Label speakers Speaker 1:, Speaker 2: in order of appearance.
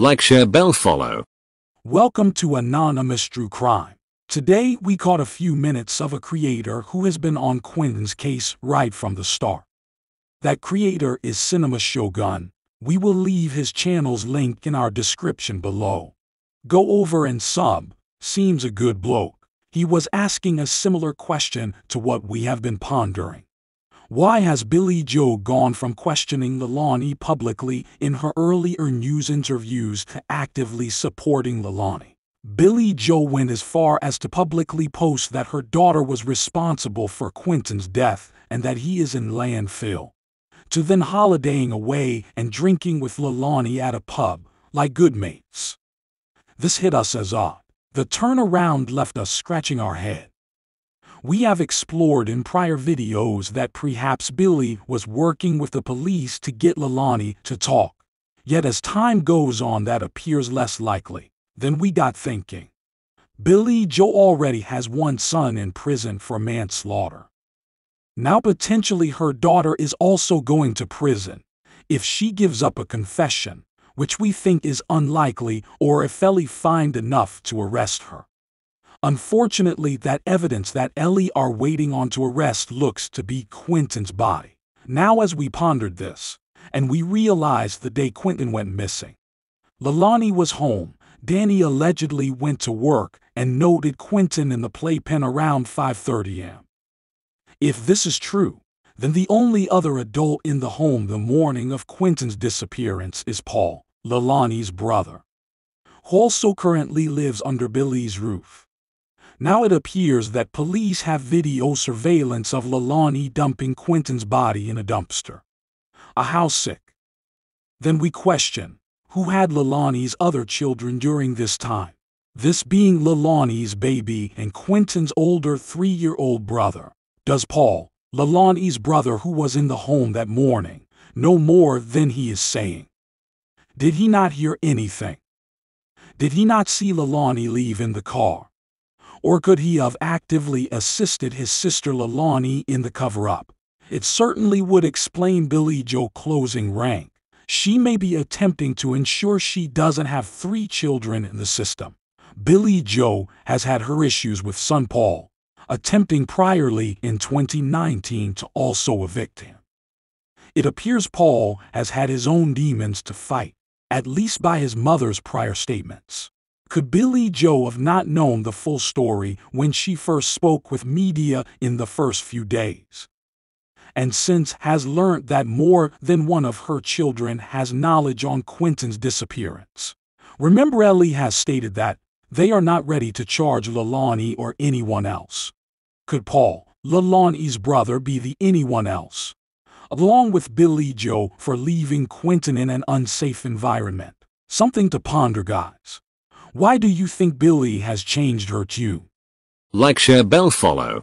Speaker 1: Like, share, bell, follow.
Speaker 2: Welcome to Anonymous True Crime. Today, we caught a few minutes of a creator who has been on Quinton's case right from the start. That creator is Cinema Shogun. We will leave his channel's link in our description below. Go over and sub. Seems a good bloke. He was asking a similar question to what we have been pondering. Why has Billie Jo gone from questioning Leilani publicly in her earlier news interviews to actively supporting Leilani? Billie Jo went as far as to publicly post that her daughter was responsible for Quinton's death and that he is in landfill. To then holidaying away and drinking with Leilani at a pub, like good mates. This hit us as odd. The turnaround left us scratching our head. We have explored in prior videos that perhaps Billie was working with the police to get Leilani to talk. Yet as time goes on that appears less likely. Then we got thinking. Billie Jo already has one son in prison for manslaughter. Now potentially her daughter is also going to prison. If she gives up a confession, which we think is unlikely, or if LE find enough to arrest her. Unfortunately, that evidence that LE are waiting on to arrest looks to be Quinton's body. Now as we pondered this, and we realized the day Quinton went missing, Leilani was home, Danny allegedly went to work and noted Quinton in the playpen around 5.30 am. If this is true, then the only other adult in the home the morning of Quinton's disappearance is Paul, Leilani's brother, who also currently lives under Billie's roof. Now it appears that police have video surveillance of Leilani dumping Quinton's body in a dumpster. A house sick. Then we question, who had Leilani's other children during this time? This being Leilani's baby and Quinton's older three-year-old brother. Does Paul, Leilani's brother who was in the home that morning, know more than he is saying? Did he not hear anything? Did he not see Leilani leave in the car? Or could he have actively assisted his sister Leilani in the cover-up? It certainly would explain Billie Jo closing rank. She may be attempting to ensure she doesn't have three children in the system. Billie Jo has had her issues with son Paul, attempting priorly in 2019 to also evict him. It appears Paul has had his own demons to fight, at least by his mother's prior statements. Could Billie Jo have not known the full story when she first spoke with media in the first few days? And since has learned that more than one of her children has knowledge on Quinton's disappearance. Remember LE has stated that they are not ready to charge Leilani or anyone else. Could Paul, Leilani's brother, be the anyone else? Along with Billie Jo for leaving Quinton in an unsafe environment. Something to ponder, guys. Why do you think Billie has changed her tune?
Speaker 1: Like, share, bell, follow.